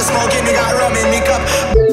just smoking, you got rum in me cup.